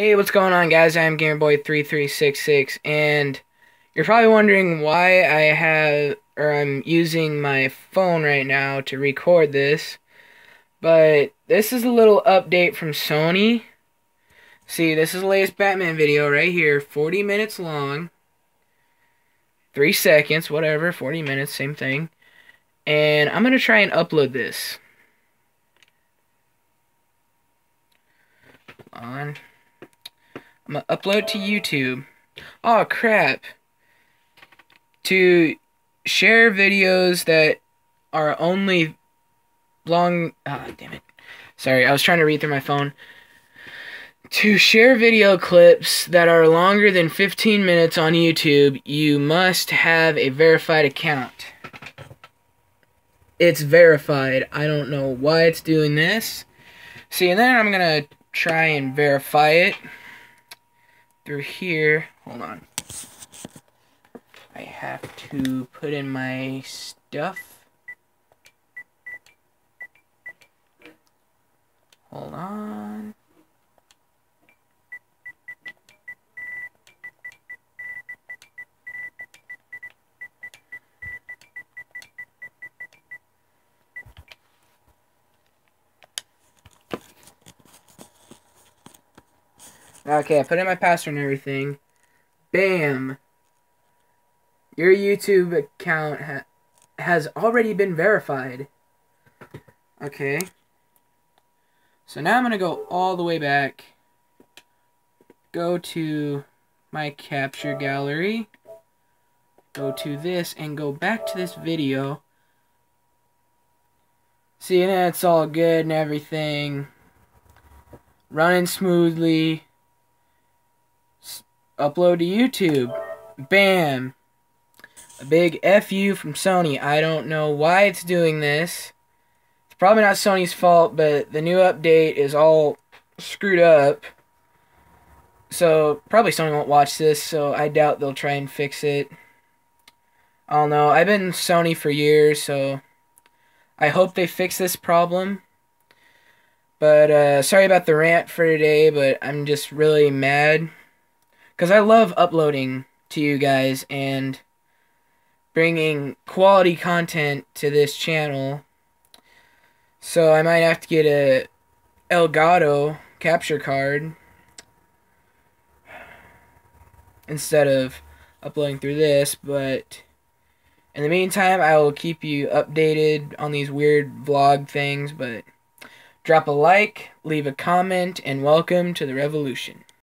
Hey, what's going on, guys? I'm GamerBoy3366, and you're probably wondering why I have, or I'm using my phone right now to record this, but this is a little update from Sony. See, this is the latest Batman video right here, 40 minutes long, 3 seconds, whatever, 40 minutes, same thing, and I'm going to try and upload this. on. Upload to YouTube. Oh crap. To share videos that are only long ah oh, damn it. Sorry, I was trying to read through my phone. To share video clips that are longer than 15 minutes on YouTube, you must have a verified account. It's verified. I don't know why it's doing this. See, and then I'm going to try and verify it through here. Hold on. I have to put in my stuff. Hold on. Okay, I put in my password and everything. Bam! Your YouTube account ha has already been verified. Okay. So now I'm going to go all the way back. Go to my capture gallery. Go to this and go back to this video. See, and it's all good and everything. Running smoothly upload to YouTube. Bam. A big FU from Sony. I don't know why it's doing this. It's probably not Sony's fault, but the new update is all screwed up. So, probably Sony won't watch this, so I doubt they'll try and fix it. I don't know. I've been Sony for years, so I hope they fix this problem. But, uh, sorry about the rant for today, but I'm just really mad because I love uploading to you guys and bringing quality content to this channel. So I might have to get a Elgato capture card instead of uploading through this, but in the meantime, I will keep you updated on these weird vlog things, but drop a like, leave a comment, and welcome to the revolution.